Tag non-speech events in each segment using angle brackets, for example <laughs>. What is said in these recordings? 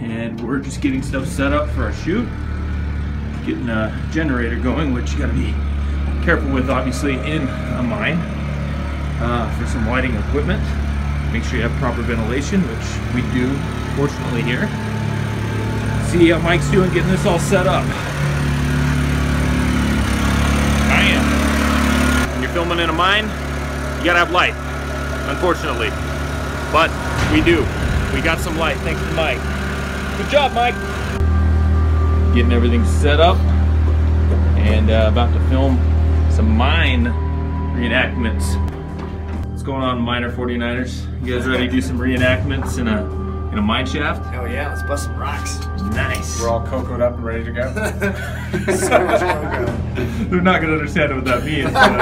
and we're just getting stuff set up for our shoot. Getting a generator going, which you gotta be careful with obviously in a mine uh, for some lighting equipment. Make sure you have proper ventilation, which we do fortunately here. See how Mike's doing getting this all set up. I am. When you're filming in a mine, you gotta have light, unfortunately. But we do. We got some light, thanks to Mike. Good job, Mike. Getting everything set up and uh, about to film some mine reenactments. What's going on, Miner 49ers? You guys ready to do some reenactments in a in a mine shaft? Oh yeah, let's bust some rocks. Nice. We're all cocoed up and ready to go. <laughs> <laughs> so much cocoa. They're not gonna understand what that means. <laughs> but,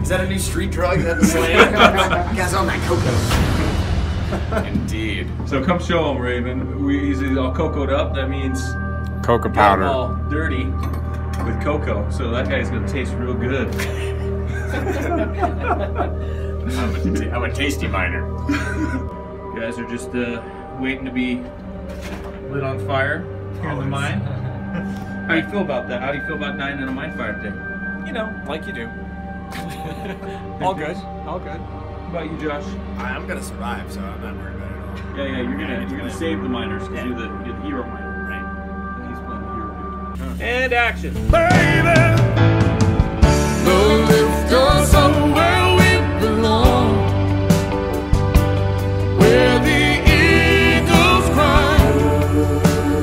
Is that a new street drug? Is that the slang? you guys on that cocoa? <laughs> Indeed. so come show them, Raven. We he's all cocoed up. That means Cocoa powder. all dirty with cocoa. So that guy's gonna taste real good. <laughs> <laughs> I'm a, t- I'm a tasty miner. You guys are just uh, waiting to be lit on fire here in the mine. How do you feel about that? How do you feel about dying in a mine fire today? You know, like you do. all good. All good. How about you, Josh? I'm gonna survive, so I'm not worried about it at all. Yeah, yeah, you're gonna you're gonna save the miners because Yeah. you're the you're the hero miner. Right. He's playing the hero dude. And action. lift us up where we belong, where the eagles cry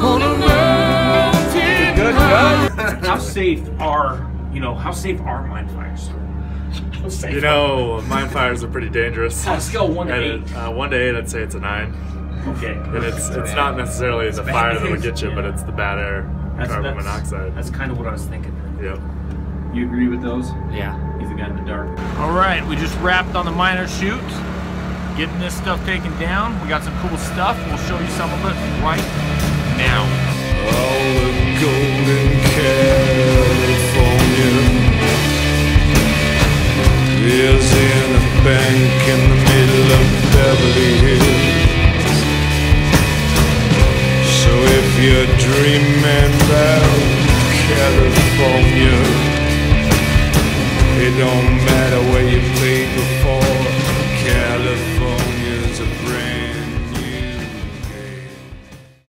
on a mountain Good, high. good. How safe are you know how safe are mine fires? How safe You know, mine fires are pretty dangerous. On a scale of one to At eight. a- uh, one to eight, I'd say it's a nine. Okay. And it's it's not necessarily the fire that'll get you, but it's the bad air, That's- carbon that's- monoxide. That's kind of what I was thinking. Yep. You agree with those? Yeah. He's the guy in the dark. All right, we just wrapped on the miner shoot. Getting this stuff taken down. We got some cool stuff. We'll show you some of it right now. All the golden a in the middle of Beverly Hills. So if you're dreaming about California,